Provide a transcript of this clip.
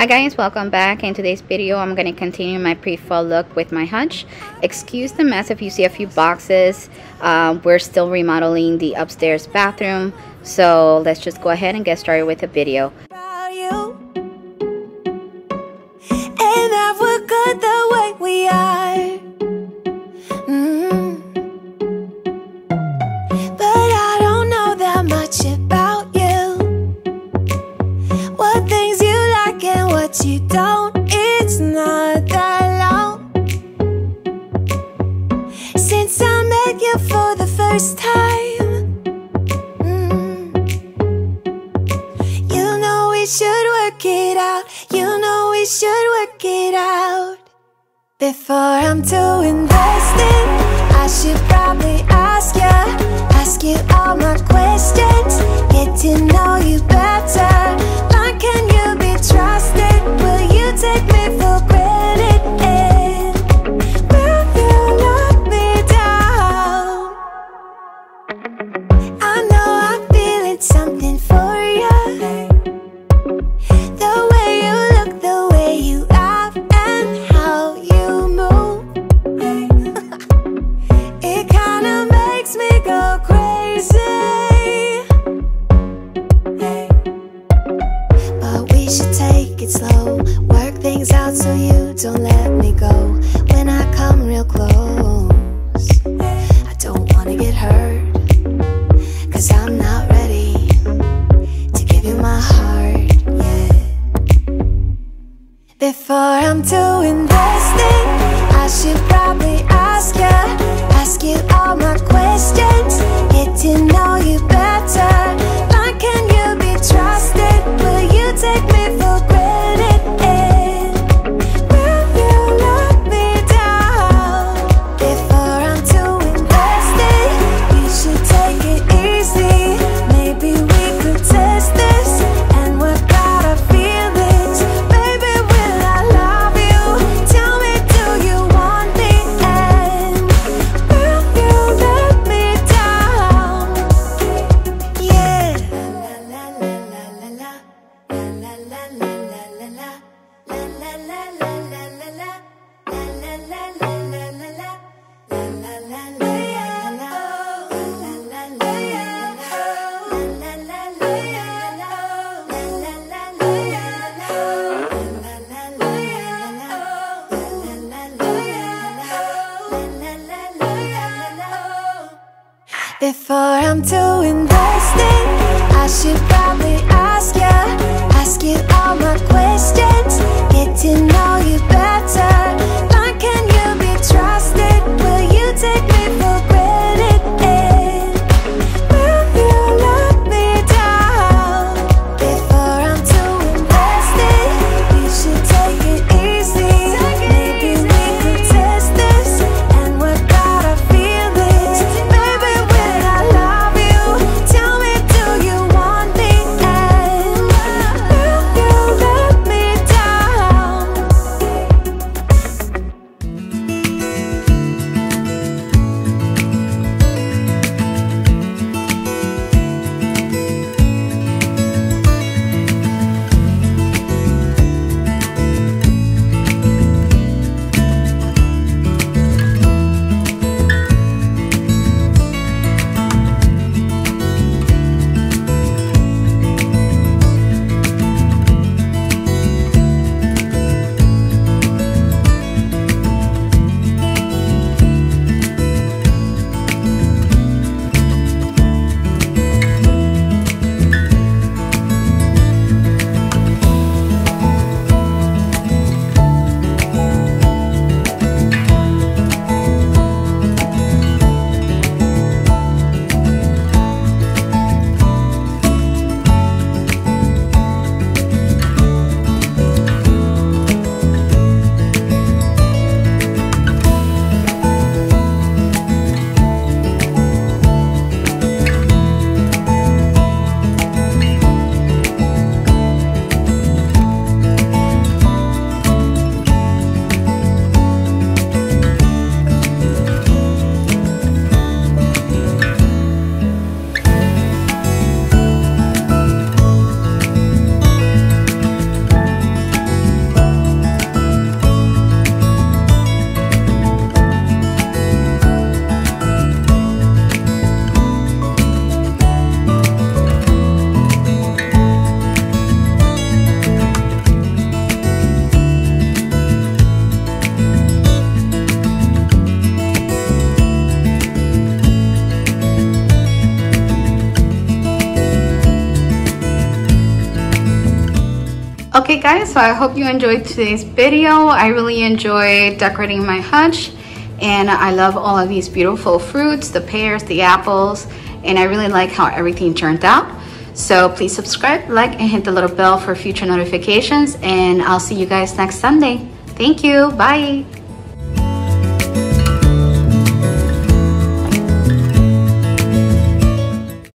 Hi guys, welcome back. In today's video, I'm going to continue my pre-fall look with my hutch. Excuse the mess if you see a few boxes. Uh, we're still remodeling the upstairs bathroom. So let's just go ahead and get started with the video. First time. Mm. You know we should work it out. You know we should work it out. Before I'm too invested, doing this thing I should probably ask you, ask you Before I'm too invested. I should probably ask you Ask you all my questions. Get to know you better guys, so I hope you enjoyed today's video. I really enjoyed decorating my hutch and I love all of these beautiful fruits, the pears, the apples, and I really like how everything turned out. So please subscribe, like, and hit the little bell for future notifications, and I'll see you guys next Sunday. Thank you. Bye.